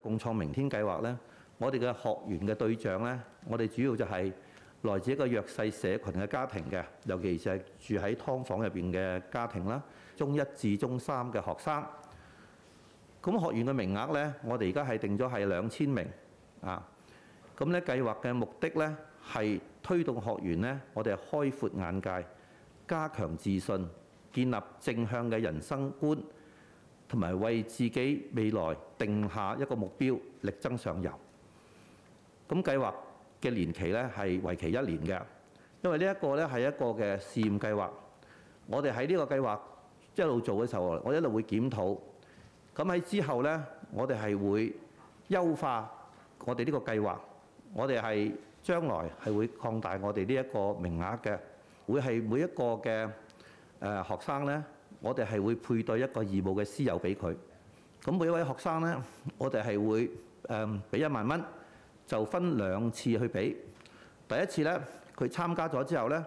共创明天計劃咧，我哋嘅學員嘅對象咧，我哋主要就係來自一個弱勢社群嘅家庭嘅，尤其是係住喺劏房入边嘅家庭啦，中一至中三嘅學生。咁學員嘅名額咧，我哋而家係定咗係兩千名啊。咁咧計劃嘅目的咧係推動學員咧，我哋係開闊眼界，加強自信，建立正向嘅人生觀，同埋為自己未來定下一個目標，力爭上游。咁計劃嘅年期咧係為期一年嘅，因為呢一個咧係一個嘅試驗計劃。我哋喺呢個計劃一路做嘅時候，我一路會檢討。咁喺之後咧，我哋係會優化我哋呢個計劃。我哋係將來係會擴大我哋呢一個名額嘅，會係每一個嘅誒學生咧，我哋係會配對一個義務嘅師友俾佢。咁每一位學生咧，我哋係會誒俾一萬蚊，就分兩次去俾。第一次咧，佢參加咗之後咧，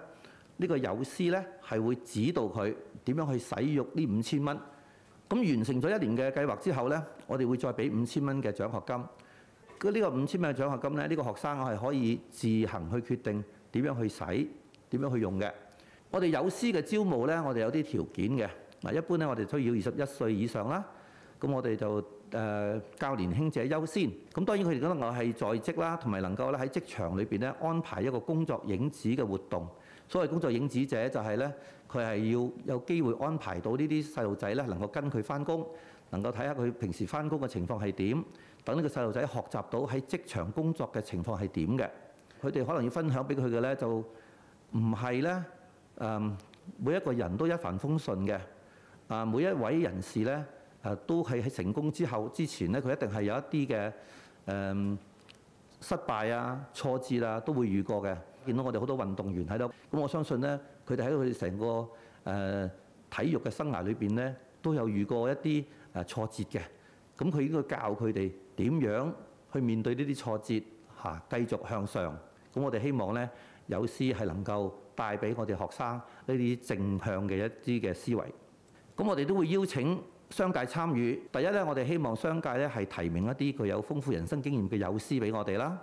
呢個有師咧係會指導佢點樣去使用呢五千蚊。咁完成咗一年嘅計劃之後咧，我哋會再俾五千蚊嘅獎學金。呢個五千蚊嘅獎學金咧，呢個學生我係可以自行去決定點樣去使、點樣去用嘅。我哋有師嘅招募咧，我哋有啲條件嘅。嗱，一般咧我哋都要二十一歲以上啦。咁我哋就誒較年輕者優先。咁當然佢哋都能我係在職啦，同埋能夠咧喺職場裏邊咧安排一個工作影子嘅活動。所謂工作影子者就係咧，佢係要有機會安排到呢啲細路仔咧，能夠跟佢翻工，能夠睇下佢平時翻工嘅情況係點，等呢個細路仔學習到喺職場工作嘅情況係點嘅。佢哋可能要分享俾佢嘅咧，就唔係咧誒每一個人都一帆風順嘅。啊，每一位人士咧誒都係喺成功之後之前咧，佢一定係有一啲嘅誒失敗啊、挫折啊，都會遇過嘅。見到我哋好多運動員喺度，咁我相信咧，佢哋喺佢哋成個誒、呃、體育嘅生涯裏邊咧，都有遇過一啲誒挫折嘅。咁佢應該教佢哋點樣去面對呢啲挫折嚇、啊，繼續向上。咁我哋希望咧，有師係能夠帶俾我哋學生呢啲正向嘅一啲嘅思維。咁我哋都會邀請商界參與。第一咧，我哋希望商界咧係提名一啲具有豐富人生經驗嘅友師俾我哋啦。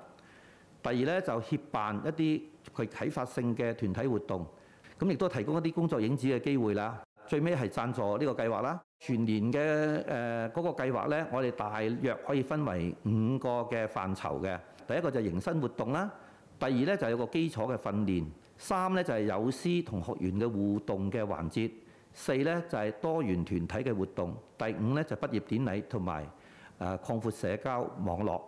第二咧就協辦一啲佢啟發性嘅團體活動，咁亦都提供一啲工作影子嘅機會啦。最尾係贊助呢個計劃啦。全年嘅誒嗰個計劃咧，我哋大約可以分為五個嘅範疇嘅。第一個就係迎新活動啦，第二咧就係有個基礎嘅訓練，三咧就係有師同學員嘅互動嘅環節，四咧就係多元團體嘅活動，第五咧就是畢業典禮同埋誒擴闊社交網絡。